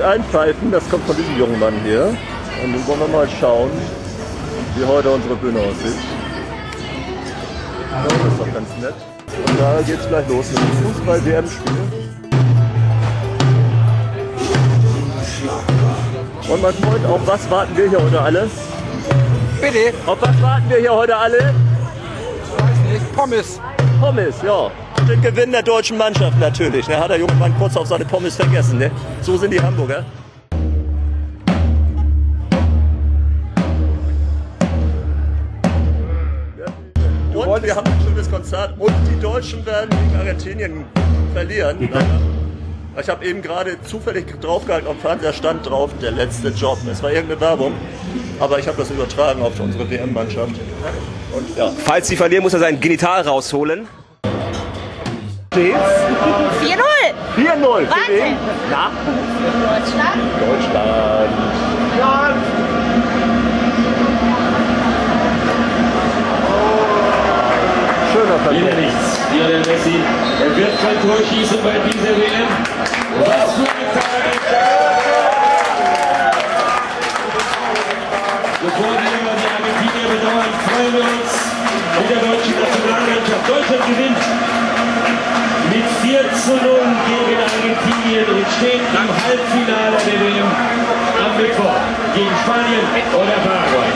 irgendein Pfeifen, das kommt von diesem jungen Mann hier. Und dann wollen wir mal schauen, wie heute unsere Bühne aussieht. Das ist doch ganz nett. Und da geht's gleich los mit dem Fußball-WM-Spiel. Und mein Freund, auf was warten wir hier heute alle? Bitte? Auf was warten wir hier heute alle? Weiß nicht. Pommes. Pommes, ja. Den Gewinn der deutschen Mannschaft natürlich. Ne? Hat der junge Mann kurz auf seine Pommes vergessen. Ne? So sind die Hamburger. Und wir haben ein schönes Konzert. Und die Deutschen werden gegen Argentinien verlieren. Ich habe eben gerade zufällig draufgehalten, am Fernseher stand drauf, der letzte Job. Es war irgendeine Werbung, aber ich habe das übertragen auf unsere WM-Mannschaft. Und ja. Falls sie verlieren, muss er sein Genital rausholen. 4-0. 4-0 für Wahnsinn. wen? Na? Deutschland. Deutschland. Schöner Wieder Versuch. nichts. Lionel Messi. Er wird kein Tor schießen bei dieser WM. Was für ein Tag! Bevor wir über die Argentinier bedauern, freuen wir uns mit der deutschen Nationalmannschaft. Deutschland gewinnt mit 4 zu 0 gegen Argentinien und steht im Halbfinale der WM am Mittwoch gegen Spanien oder Paraguay.